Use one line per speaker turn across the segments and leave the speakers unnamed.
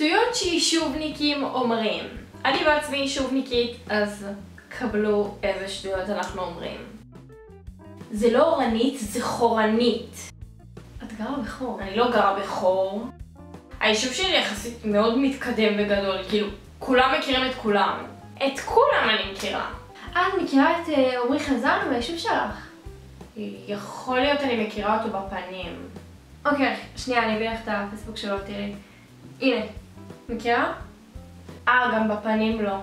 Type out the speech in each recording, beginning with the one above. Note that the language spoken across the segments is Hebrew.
שטויות שיישובניקים אומרים. אני בעצמי יישובניקית, אז קבלו איזה שטויות אנחנו אומרים. זה לא אורנית, זה חורנית.
את גרה בחור.
אני לא גרה בחור. היישוב שלי יחסית מאוד מתקדם וגדול, כאילו, כולם מכירים את כולם. את כולם אני מכירה.
את מכירה את אה, עמרי חזן מהיישוב שלך?
יכול להיות אני מכירה אותו בפנים.
אוקיי, שנייה, אני אביא לך את הפייסבוק שלו, תראי. הנה, מכירה?
אה, גם בפנים לא.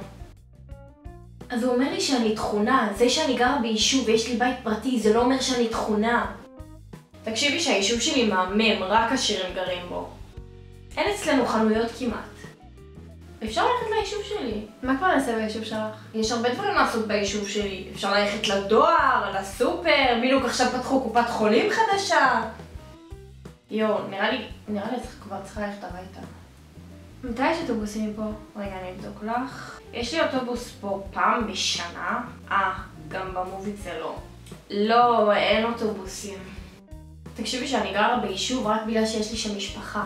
אז הוא אומר לי שאני תכונה, זה שאני גרה ביישוב ויש לי בית פרטי, זה לא אומר שאני תכונה. תקשיבי שהיישוב שלי מהמם, רק עשירים גרים בו. אין אצלנו חנויות כמעט. אפשר ללכת ליישוב שלי.
מה כבר נעשה ביישוב שלך?
יש הרבה דברים לעשות ביישוב שלי. אפשר ללכת לדואר, לסופר, בדיוק עכשיו פתחו קופת חולים חדשה. יואו, נראה לי, נראה לי כבר צריכה ללכת הביתה.
מתי יש אוטובוסים פה?
רגע, אני אבדוק לך. יש לי אוטובוס פה פעם בשנה. אה, גם במוביט זה לא. לא, אין אוטובוסים. תקשיבי שאני גרה ביישוב רק בגלל שיש לי שם משפחה.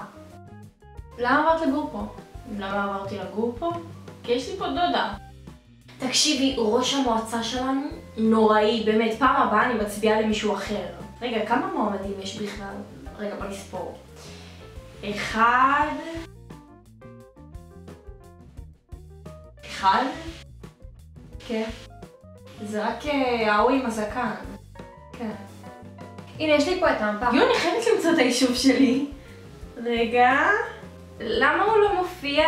למה עברת לגור פה?
למה עברתי לגור פה? כי יש לי פה דודה. תקשיבי, ראש המועצה שלנו נוראי, באמת, פעם הבאה אני מצביעה למישהו אחר. רגע, כמה מועמדים יש בכלל? רגע, בוא נספור. אחד... אחד?
כן.
זה רק אה, ההוא עם הזקן.
כן. הנה, יש לי פה את המפה.
יו, אני חייבת למצוא את היישוב שלי. רגע, למה הוא לא מופיע?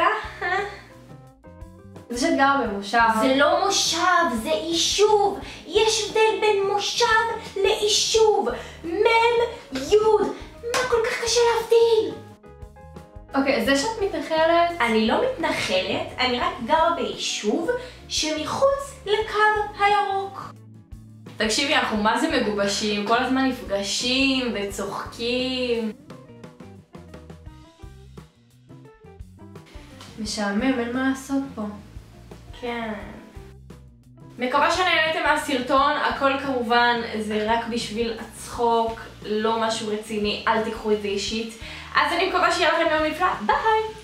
זה שאת גרה במושב.
זה לא מושב, זה יישוב. יש הבדל בין מושב ליישוב. מ' י', מה כל כך קשה להבדיל?
אוקיי, זה שאת מתנחלת...
אני לא מתנחלת, אני רק גרה ביישוב שמחוץ לקו הירוק. תקשיבי, אנחנו מה זה מגובשים, כל הזמן נפגשים וצוחקים.
משעמם, אין מה לעשות פה.
כן. מקווה שנהניתם מהסרטון, הכל כמובן זה רק בשביל הצחוק, לא משהו רציני, אל תיקחו את זה אישית. אז אני מקווה שיהיה לכם יום נפלא, ביי!